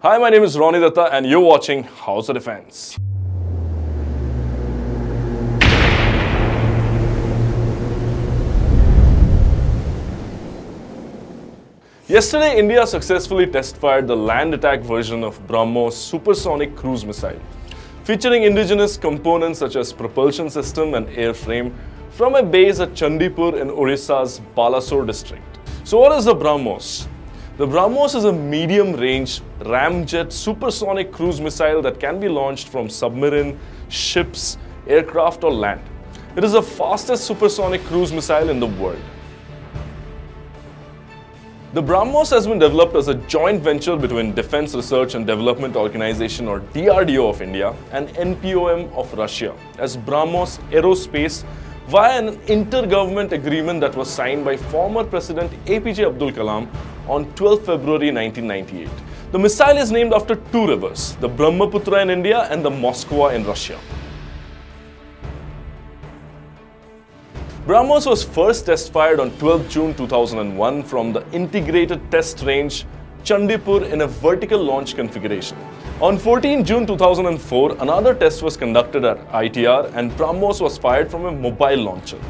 Hi, my name is Rony Dutta and you're watching How's The Defence. Yesterday, India successfully test-fired the land attack version of BrahMos supersonic cruise missile, featuring indigenous components such as propulsion system and airframe from a base at Chandipur in Odisha's Balasore district. So what is the BrahMos? The BrahMos is a medium-range ramjet supersonic cruise missile that can be launched from submarine, ships, aircraft or land. It is the fastest supersonic cruise missile in the world. The BrahMos has been developed as a joint venture between Defense Research and Development Organization or DRDO of India and NPOM of Russia as BrahMos Aerospace via an intergovernment agreement that was signed by former President APJ Abdul Kalam on 12 February 1998. The missile is named after two rivers, the Brahmaputra in India and the Moskva in Russia. BrahMos was first test fired on 12 June 2001 from the Integrated Test Range Chandipur in a vertical launch configuration. On 14 June 2004, another test was conducted at ITR and BrahMos was fired from a mobile launcher.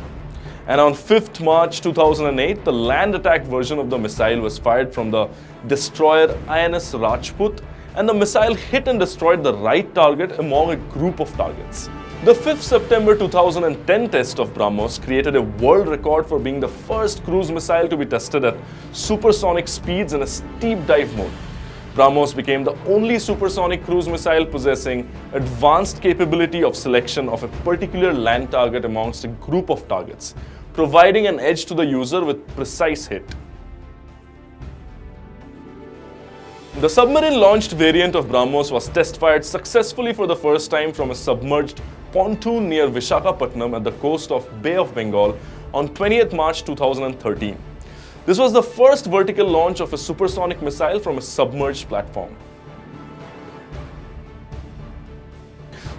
And on 5th March 2008, the land attack version of the missile was fired from the destroyer INS Rajput and the missile hit and destroyed the right target among a group of targets. The 5th September 2010 test of BrahMos created a world record for being the first cruise missile to be tested at supersonic speeds in a steep dive mode. BrahMos became the only supersonic cruise missile possessing advanced capability of selection of a particular land target amongst a group of targets, providing an edge to the user with precise hit. The submarine-launched variant of BrahMos was test-fired successfully for the first time from a submerged pontoon near Vishakhapatnam at the coast of Bay of Bengal on 20th March 2013. This was the first vertical launch of a supersonic missile from a submerged platform.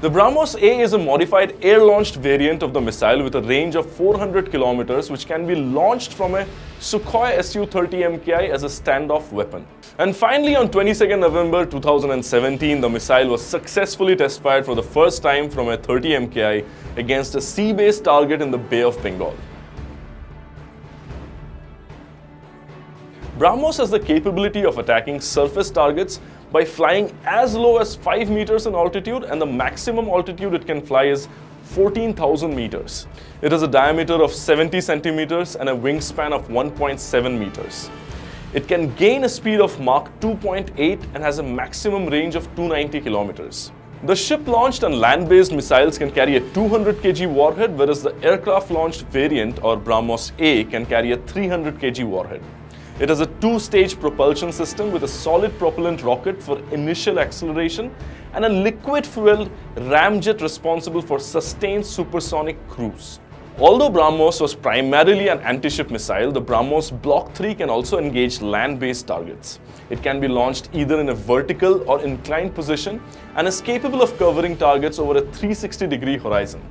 The BrahMos A is a modified air-launched variant of the missile with a range of 400 kilometers which can be launched from a Sukhoi Su-30 MKI as a standoff weapon. And finally on 22nd November 2017, the missile was successfully test-fired for the first time from a 30 MKI against a sea-based target in the Bay of Bengal. BrahMos has the capability of attacking surface targets by flying as low as 5 meters in altitude and the maximum altitude it can fly is 14,000 meters. It has a diameter of 70 centimeters and a wingspan of 1.7 meters. It can gain a speed of Mach 2.8 and has a maximum range of 290 kilometers. The ship-launched and land-based missiles can carry a 200 kg warhead whereas the aircraft-launched variant or BrahMos A can carry a 300 kg warhead. It has a two-stage propulsion system with a solid propellant rocket for initial acceleration and a liquid-fueled ramjet responsible for sustained supersonic cruise. Although BrahMos was primarily an anti-ship missile, the BrahMos Block 3 can also engage land-based targets. It can be launched either in a vertical or inclined position and is capable of covering targets over a 360-degree horizon.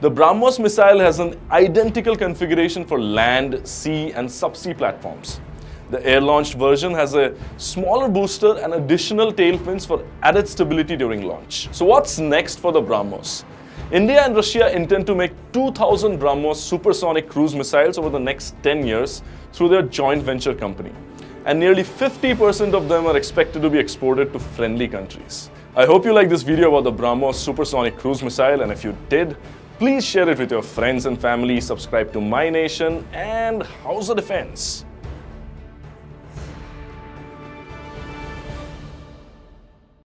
The BrahMos missile has an identical configuration for land, sea and subsea platforms. The air-launched version has a smaller booster and additional tail fins for added stability during launch. So what's next for the BrahMos? India and Russia intend to make 2,000 BrahMos supersonic cruise missiles over the next 10 years through their joint venture company. And nearly 50% of them are expected to be exported to friendly countries. I hope you like this video about the BrahMos supersonic cruise missile and if you did, please share it with your friends and family, subscribe to My Nation and How's The Defence.